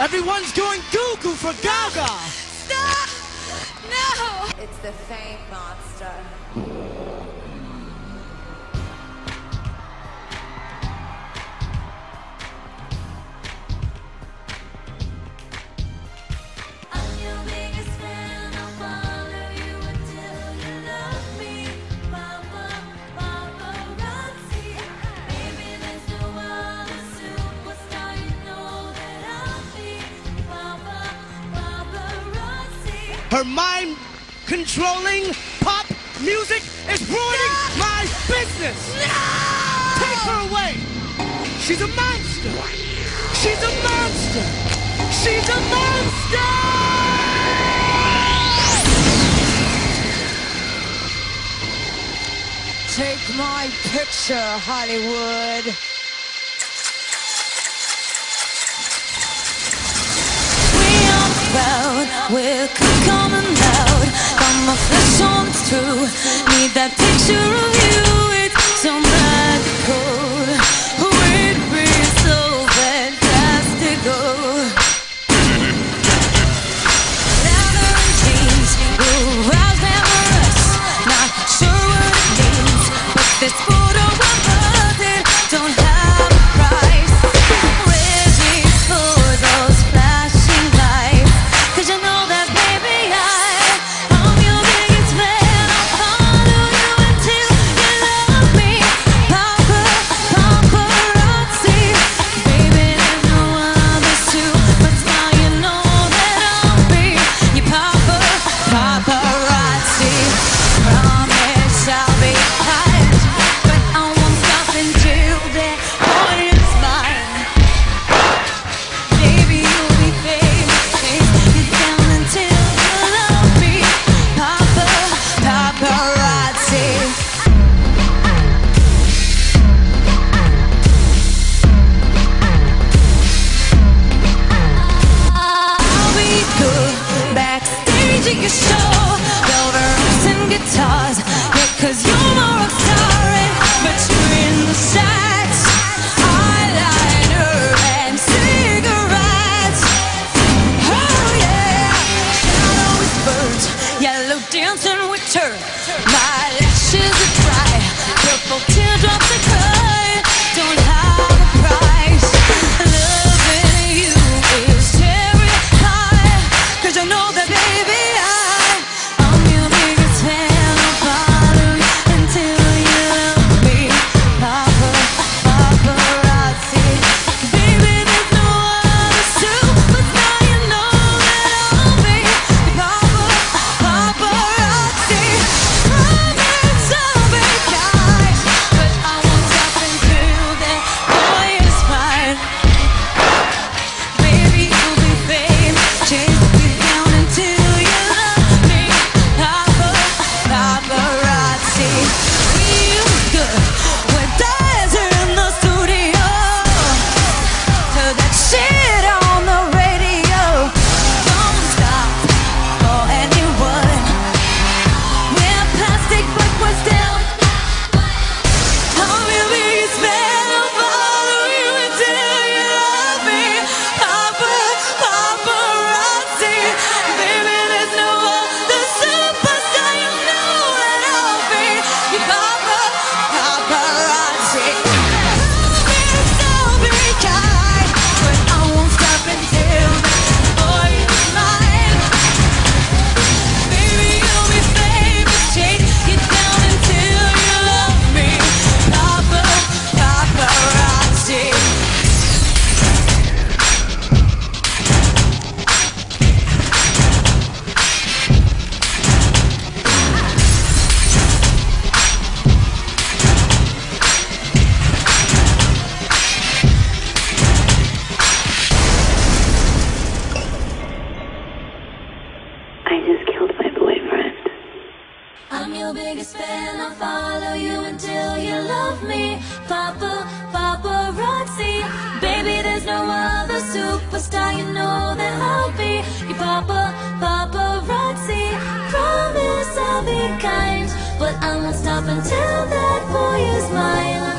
Everyone's going goo-goo for Gaga. Stop. No. It's the fame monster. her mind controlling pop music is ruining no! my business. No! Take her away. She's a monster. She's a monster. She's a monster. Take my picture, Hollywood. Well, we're coming out. Got my flesh on, it's true. Need that picture of you. me, Papa, paparazzi. Baby, there's no other superstar, you know that I'll be your Papa, paparazzi. Promise I'll be kind, but I won't stop until that boy is mine.